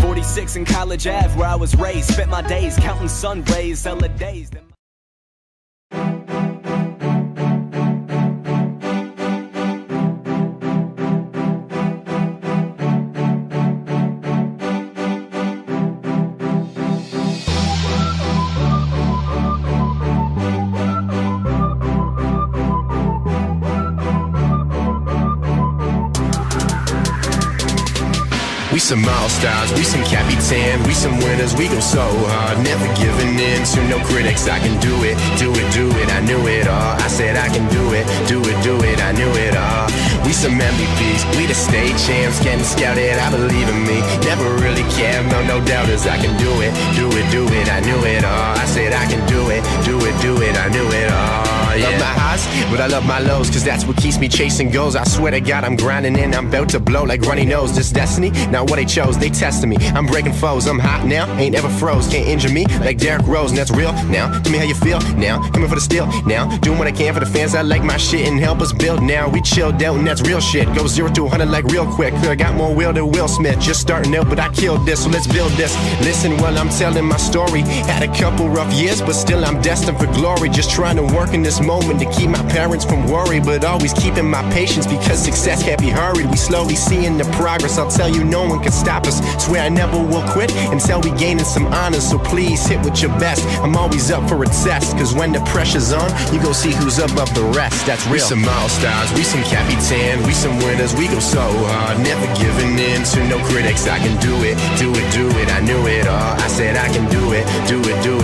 46 in College Ave, where I was raised. Spent my days counting sun rays, hella days. Some stars, we some capitan, we some winners, we go so hard, never giving in to no critics. I can do it, do it, do it, I knew it all. I said I can do it, do it, do it, I knew it all. We some MVPs, we the state champs, getting scouted, I believe in me. Never really cared, no, no doubters, I can do it, do it, do it, I knew it all. I said I can do it, do it, do it, I knew it all. Yeah. Highs, but I love my lows, cause that's what keeps me chasing goals. I swear to God, I'm grinding and I'm about to blow like runny nose. This destiny, not what they chose, they testing me. I'm breaking foes, I'm hot now, ain't ever froze. Can't injure me like Derrick Rose, and that's real now. Tell me how you feel now, coming for the steal now. Doing what I can for the fans, I like my shit and help us build now. We chilled out, and that's real shit. Go zero to 100 like real quick. I got more will than Will Smith, just starting out, but I killed this, so let's build this. Listen while I'm telling my story. Had a couple rough years, but still I'm destined for glory. Just trying to work in this moment to keep my parents from worry, but always keeping my patience because success can't be hurried. We slowly seeing the progress. I'll tell you, no one can stop us. Swear I never will quit until we gaining some honors. So please hit with your best. I'm always up for a test, cause when the pressure's on, you go see who's above the rest. That's real. We some stars, we some capitan, we some winners. We go so hard, never giving in to no critics. I can do it, do it, do it. I knew it all. I said I can do it, do it, do it.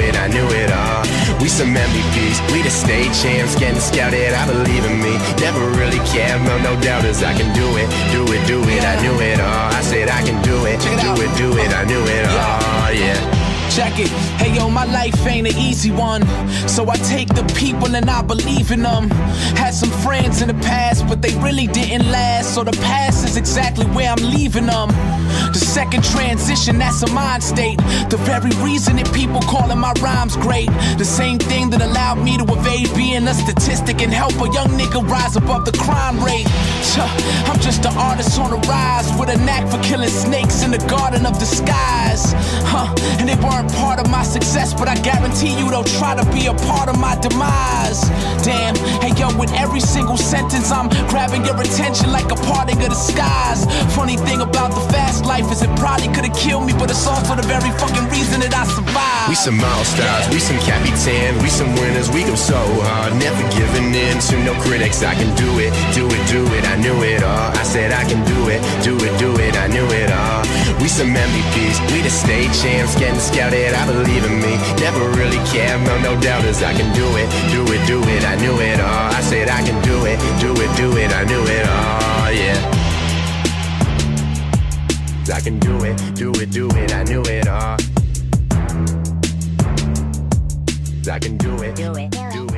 Some MVPs, we the state champs, getting scouted. I believe in me, never really cared, no, no doubters. I can do it, do it, do it. I knew it all. I said I can do it, do Check it. Hey yo, my life ain't an easy one. So I take the people and I believe in them. Had some friends in the past, but they really didn't last. So the past is exactly where I'm leaving them. The second transition, that's a mind state. The very reason that people calling my rhymes great. The same thing that allowed me to evade being a statistic and help a young nigga rise above the crime rate. I'm just an artist on the rise with a knack for killing snakes in the garden of disguise. Huh, and they weren't part of my success, but I guarantee you they'll try to be a part of my demise. Damn, hey yo, with every single sentence, I'm grabbing your attention like a parting of the skies. Funny thing about the fast life is it probably could have killed me, but it's also the very fucking reason that I survived. We some stars, we some capitan, we some winners, we go so hard, never giving in to no critics. I can do it, do it, do it, I knew it all. I said I can do it, do it, do it, I knew it some MVPs, we the state champs, getting scouted. I believe in me, never really cared, no, no doubters. I can do it, do it, do it, I knew it all. I said I can do it, do it, do it, I knew it all, yeah. I can do it, do it, do it, I knew it all. I can do it, do it, do it.